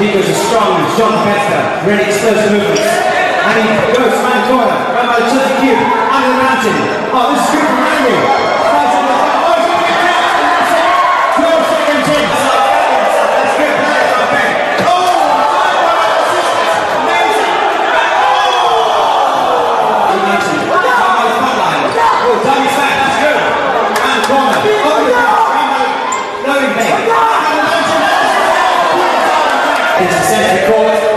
Because he's strong, strong faster, ready explosive movements. And he goes, man corner, run by the Chelsea It's a century.